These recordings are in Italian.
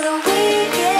the weekend.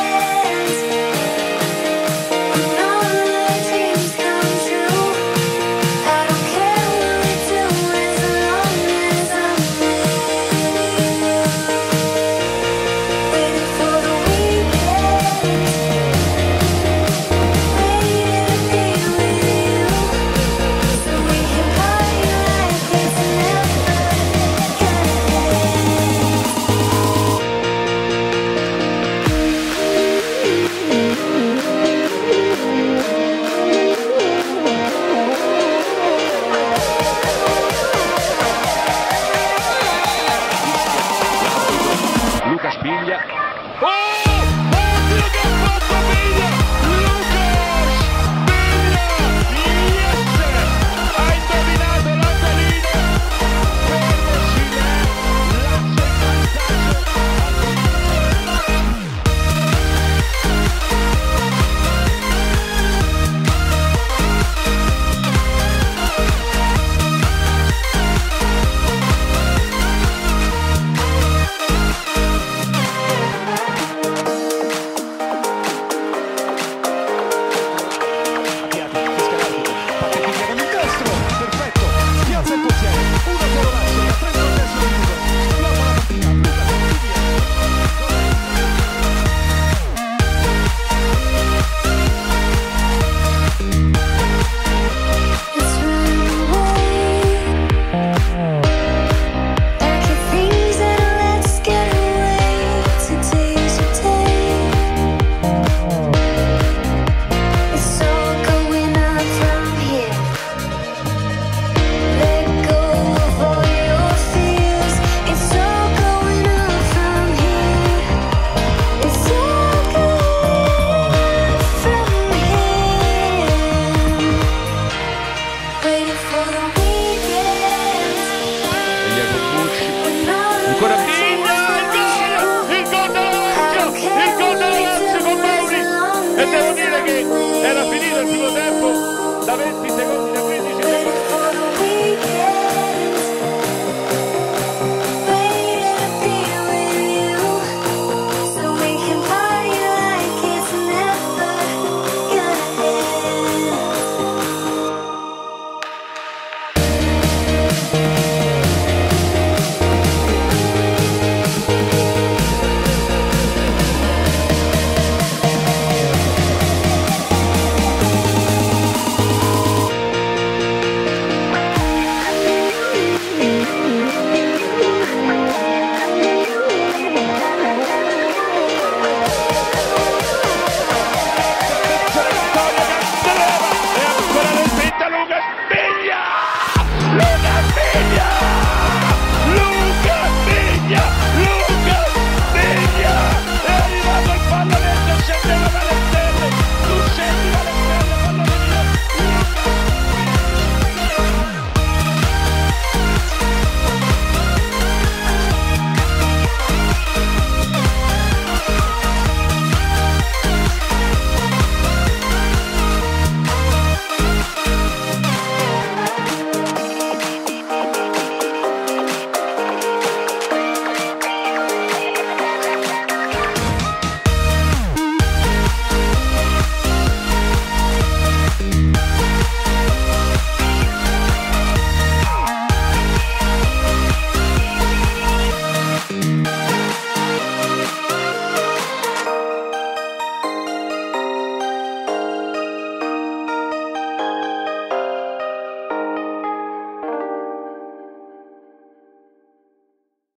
E devo dire che era finito